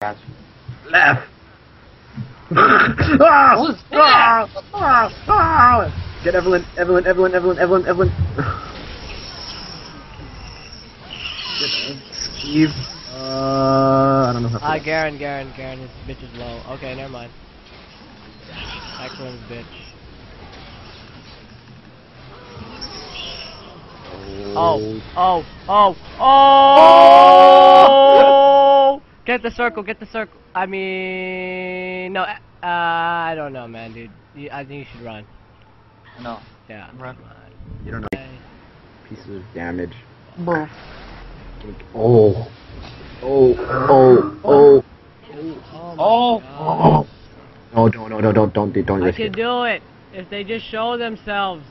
Left. ah! Ah! Ah! Ah! Get Evelynn, Evelynn, Evelynn, Evelynn, Evelynn, Evelynn. Steve. Uh, I don't know how to. Ah, Garen, Garen, Garen, his bitch is low. Okay, never mind. Excellent bitch. Oh, oh, oh, oh! Get the circle, get the circle. I mean, no, uh, I don't know, man, dude. You, I think you should run. No. Yeah. Run. You don't know. Okay. Pieces of damage. Bro. Oh. Oh. Oh. Oh. Oh, Oh. my God. Oh. No, no, no, don't, don't, don't, don't I risk can it. do it if they just show themselves.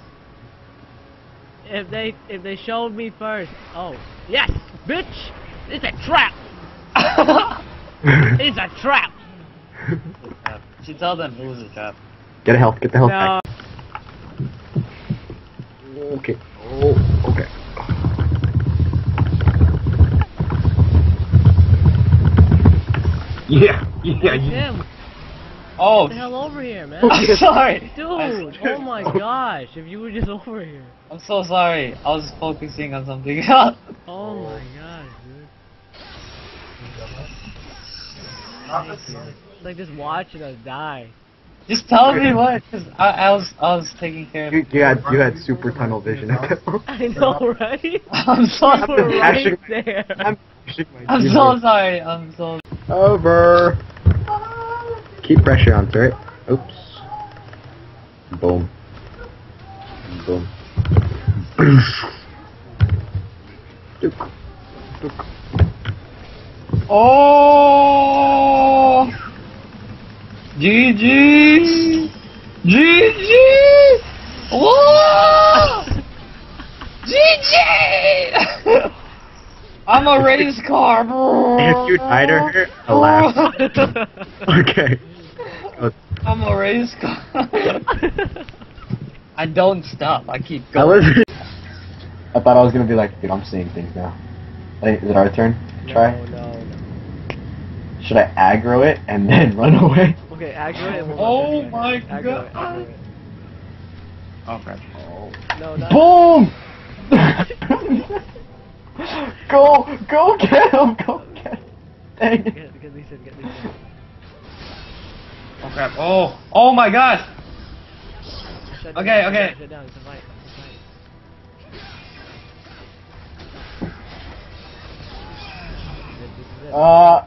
If they if they showed me first. Oh yes, bitch! It's a trap. It's a trap. Uh, she told them it was a trap. Get a health, get the health No. back. Okay. Oh, okay. Yeah, yeah, It's yeah. him. Oh, Get the hell over here, man. I'm sorry. Dude, oh my gosh, if you were just over here. I'm so sorry. I was focusing on something else. Oh my gosh, dude. It's like just watching us die. Just tell me what, cause I, I was I was taking care of. You, you had you had super tunnel vision at that moment. I know, right? I'm You sorry. were right Hashing- there. I'm, pushing my I'm so sorry. I'm so. Over. Keep pressure on turret. Oops. Boom. Boom. Duke. Duke. Oh. GG. GG. Whoa. GG. I'm a race car, bro. If you died or hurt, alas. Okay. I'm a race car. I don't stop. I keep I going. was. I thought I was gonna be like, dude, I'm seeing things now. Like, is it our turn to try? No, no, no. Should I aggro it and then run away? Okay, aggro it. Oh go my Aggro God. aggro. Oh crap. No, not. Boom! go, go get him, go get him. Dang it. Get, get Lisa, get Lisa. Oh crap. Oh. Oh my god. Shut Okay, down, okay. Shut down, it's a fight. It's a fight. This is it. Uh,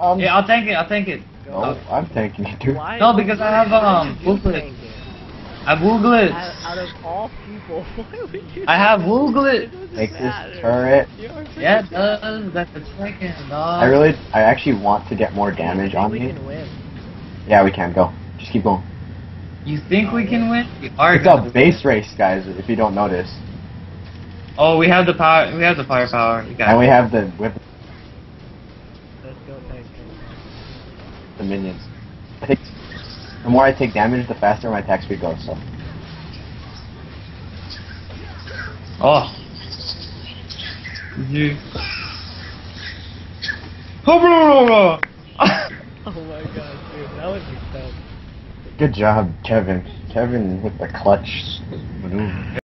um, Yeah, I'll tank it. I'll tank it. No, I'm tanking it, dude. Why? No, because I have, why um, would you Wooglet. tank it? I have Wooglet. Out, out of all people, why would you? I have It Wooglet. doesn't Make this turret. Yeah, it does. That's a chicken, dog. I really, I actually want to get more damage on think me. Yeah, we can go. Just keep going. You think we can win? We are It's a base race, guys. If you don't notice, Oh, we have the power. We have the firepower. We got and we have the we have Let's go tank. tank. The minions. I think the more I take damage, the faster my attack speed goes. So Oh. You. Oh Oh my god, dude, that was intense. good job, Kevin. Kevin with the clutch maneuver.